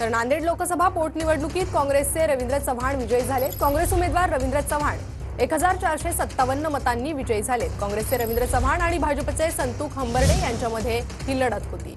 तर नांदेड लोकसभा पोटनिवडणुकीत काँग्रेसचे रवींद्र चव्हाण विजयी झाले काँग्रेस उमेदवार रवींद्र चव्हाण एक हजार चारशे सत्तावन्न मतांनी विजयी झालेत. काँग्रेसचे रवींद्र चव्हाण आणि भाजपचे संतू खंबर्डे यांच्यामध्ये ही लढत होती.